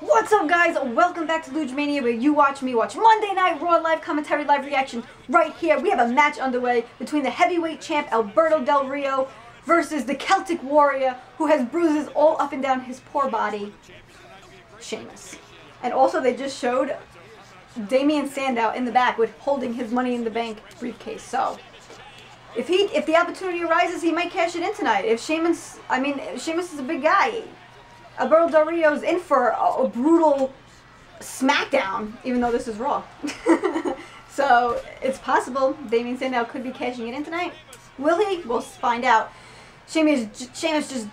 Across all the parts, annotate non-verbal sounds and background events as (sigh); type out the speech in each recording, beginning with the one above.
What's up guys? Welcome back to Lugemania where you watch me watch Monday Night Raw live commentary live reaction right here. We have a match underway between the heavyweight champ Alberto Del Rio versus the Celtic Warrior who has bruises all up and down his poor body, Sheamus. And also they just showed Damien Sandow in the back with holding his Money in the Bank briefcase. So if he if the opportunity arises, he might cash it in tonight. If Sheamus, I mean, Sheamus is a big guy. Alberto Del Rio's in for a, a brutal smackdown, even though this is Raw. (laughs) so it's possible Damien Sandow could be cashing it in tonight. Will he? We'll find out. Sheamus, Sheamus just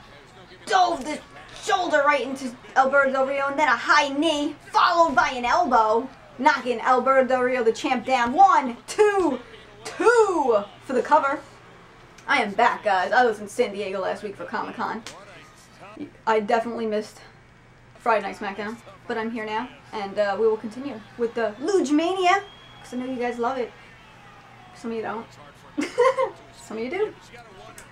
dove the shoulder right into Alberto Del Rio, and then a high knee, followed by an elbow, knocking Alberto Del Rio, the champ, down. One, two, two for the cover. I am back, guys. I was in San Diego last week for Comic Con. I definitely missed Friday Night SmackDown, but I'm here now, and uh, we will continue with the Lugemania, because I know you guys love it. Some of you don't. (laughs) Some of you do.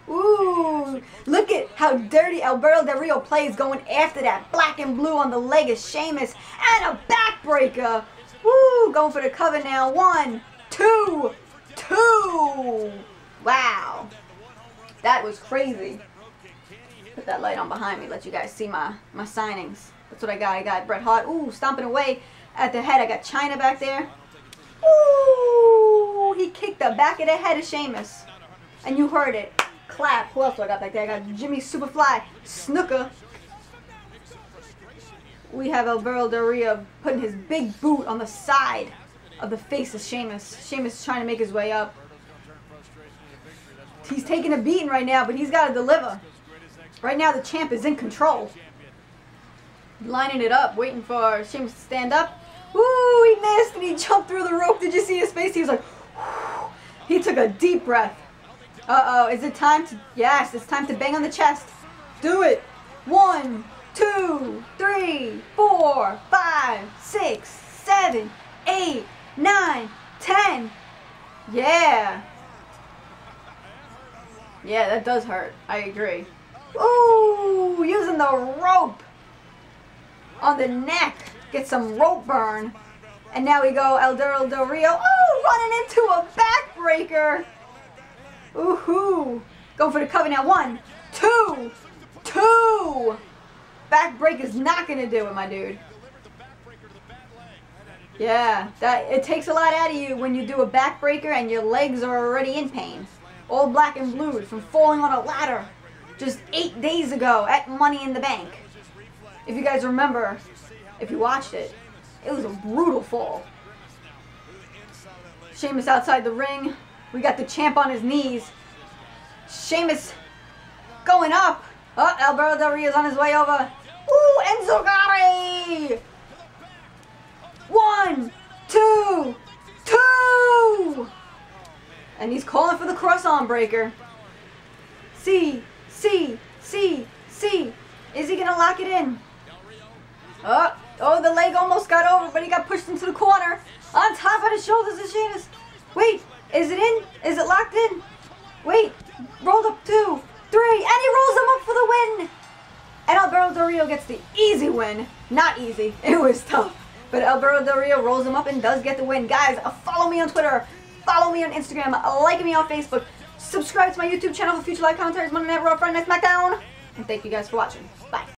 Ooh, look at how dirty Alberto Del Rio plays going after that black and blue on the leg of Sheamus, and a backbreaker. Woo, going for the cover now. One, two, two. Wow. That was crazy. Put that light on behind me, let you guys see my, my signings. That's what I got. I got Bret Hart. Ooh, stomping away at the head. I got Chyna back there. Ooh, he kicked the back of the head of Sheamus. And you heard it. Clap. Who else do I got back there? I got Jimmy Superfly. Snuka. We have Alberto Del putting his big boot on the side of the face of Sheamus. Sheamus is trying to make his way up. He's taking a beating right now, but he's got to deliver. Right now, the champ is in control. Lining it up, waiting for Sheamus to stand up. Ooh, he missed and he jumped through the rope. Did you see his face? He was like, Whew. he took a deep breath. Uh-oh, is it time to, yes, it's time to bang on the chest. Do it. One, two, three, four, five, six, seven, eight, nine, ten. Yeah. Yeah, that does hurt. I agree. Ooh, using the rope on the neck. Get some rope burn. And now we go Alberto Del Rio. Oh, running into a backbreaker. Ooh-hoo. Going for the cover now. One, two, two. Backbreak is not going to do it, my dude. Yeah, that it takes a lot out of you when you do a backbreaker and your legs are already in pain. All black and blue from falling on a ladder just eight days ago at Money in the Bank. If you guys remember, if you watched it, it was a brutal fall. Sheamus outside the ring. We got the champ on his knees. Sheamus going up. Uh, oh, Alberto Del Rio's on his way over. Ooh, Enzuigiri! One, two, two! And he's calling for the cross arm breaker. See, see, see, see. Is he going to lock it in? Oh, oh, the leg almost got over, but he got pushed into the corner. On top of the shoulders of Sheamus. Wait, is it in? Is it locked in? Wait, rolled up two, three, and he rolls him up for the win. And Alberto Del Rio gets the easy win. Not easy, (laughs) it was tough. But Alberto Del Rio rolls him up and does get the win. Guys, follow me on Twitter. Follow me on Instagram. Like me on Facebook. Subscribe to my YouTube channel for future live commentaries, Monday Night Raw, Friday Night SmackDown. And thank you guys for watching. Bye.